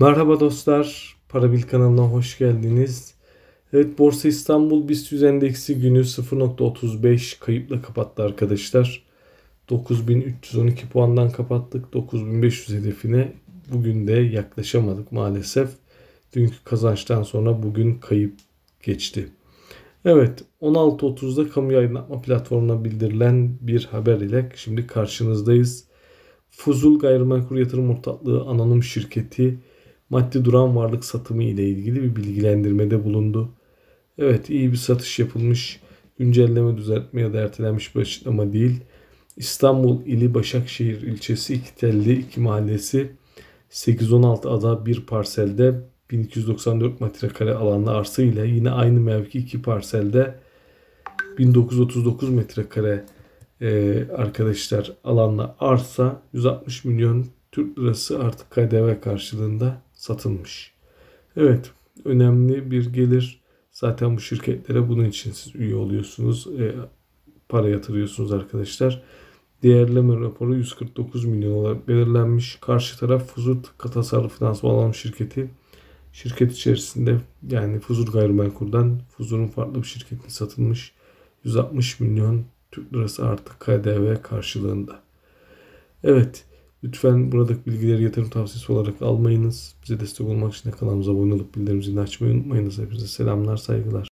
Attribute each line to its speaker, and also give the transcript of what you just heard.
Speaker 1: Merhaba dostlar, Parabil kanalına hoş geldiniz. Evet Borsa İstanbul BIST 100 endeksi günü 0.35 kayıpla kapattı arkadaşlar. 9312 puandan kapattık. 9500 hedefine bugün de yaklaşamadık maalesef. Dünkü kazançtan sonra bugün kayıp geçti. Evet 16.30'da kamu aydınlatma platformuna bildirilen bir haber ile şimdi karşınızdayız. Fuzul Gayrimenkul Yatırım Ortaklığı Anonim Şirketi maddi duran varlık satımı ile ilgili bir bilgilendirmede bulundu. Evet iyi bir satış yapılmış. Güncelleme düzeltme ya da ertelenmiş bir açıklama değil. İstanbul ili Başakşehir ilçesi İki Telli İki Mahallesi 816 ada bir parselde 1294 metrekare alanda arsa ile yine aynı mevki iki parselde 1939 metrekare e, arkadaşlar alanla arsa 160 milyon Türk lirası artık KDV karşılığında satılmış. Evet önemli bir gelir. Zaten bu şirketlere bunun için siz üye oluyorsunuz. E, para yatırıyorsunuz arkadaşlar. Değerleme raporu 149 milyon olarak belirlenmiş. Karşı taraf Fuzur Tasarruf Finansman Alan Şirketi. Şirket içerisinde yani Fuzur Gayrimenkul'dan Fuzur'un farklı bir şirketine satılmış. 160 milyon Türk lirası artık KDV karşılığında. Evet. Lütfen buradaki bilgileri yatırım tavsiyesi olarak almayınız. Bize destek olmak için kanalımıza abone olup bildirim açmayı unutmayınız. Hepinize selamlar, saygılar.